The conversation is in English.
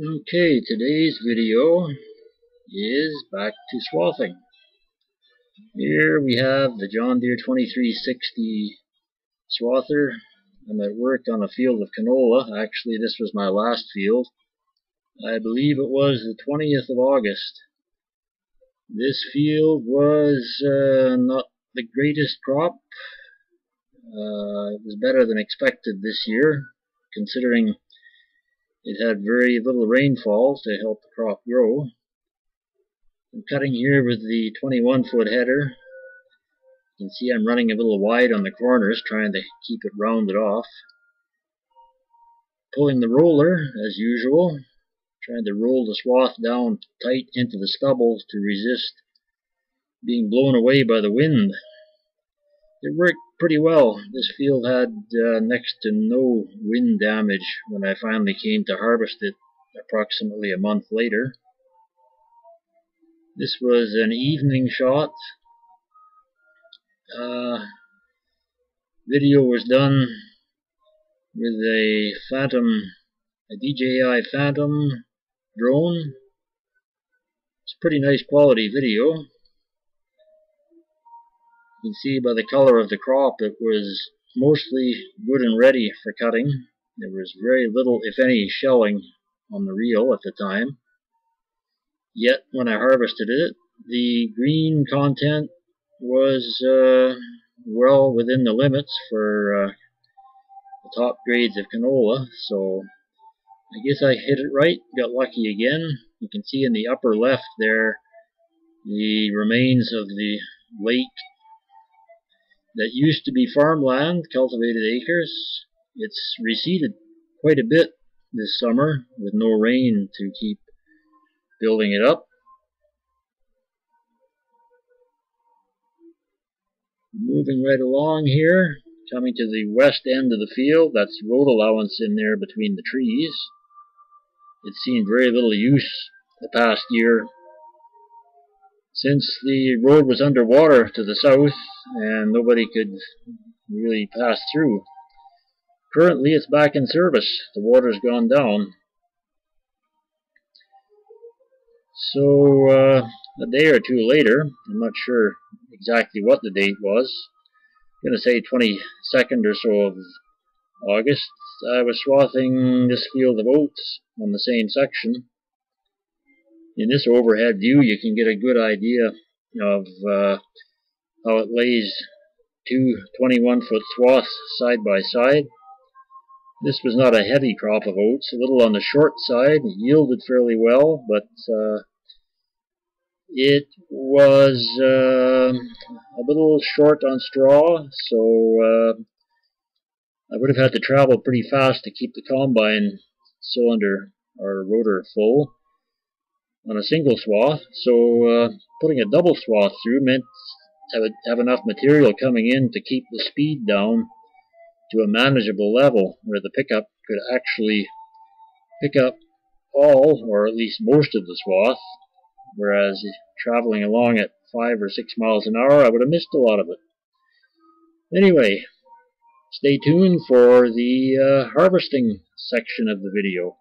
Okay, today's video is back to swathing. Here we have the John Deere 2360 swather. I'm at work on a field of canola. Actually, this was my last field. I believe it was the 20th of August. This field was uh, not the greatest crop. Uh, it was better than expected this year, considering it had very little rainfall to help the crop grow. I'm cutting here with the 21 foot header. You can see I'm running a little wide on the corners trying to keep it rounded off. Pulling the roller as usual, trying to roll the swath down tight into the stubble to resist being blown away by the wind. It worked pretty well. This field had uh, next to no wind damage when I finally came to harvest it approximately a month later. This was an evening shot. Uh, video was done with a Phantom, a DJI Phantom drone. It's pretty nice quality video. You can see by the color of the crop it was mostly good and ready for cutting. There was very little, if any, shelling on the reel at the time. Yet, when I harvested it, the green content was uh, well within the limits for uh, the top grades of canola, so I guess I hit it right, got lucky again. You can see in the upper left there the remains of the lake that used to be farmland, cultivated acres. It's receded quite a bit this summer with no rain to keep building it up. Moving right along here, coming to the west end of the field, that's road allowance in there between the trees. It's seen very little use the past year since the road was underwater to the south and nobody could really pass through. Currently it's back in service. The water's gone down. So uh, a day or two later, I'm not sure exactly what the date was, I'm going to say 22nd or so of August, I was swathing this field of oats on the same section in this overhead view you can get a good idea of uh, how it lays two 21 foot swaths side by side. This was not a heavy crop of oats, a little on the short side, it yielded fairly well, but uh, it was uh, a little short on straw, so uh, I would have had to travel pretty fast to keep the combine cylinder or rotor full on a single swath, so uh, putting a double swath through meant I would have enough material coming in to keep the speed down to a manageable level where the pickup could actually pick up all, or at least most of the swath, whereas traveling along at 5 or 6 miles an hour I would have missed a lot of it. Anyway, stay tuned for the uh, harvesting section of the video.